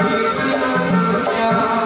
Krishna, Krishna.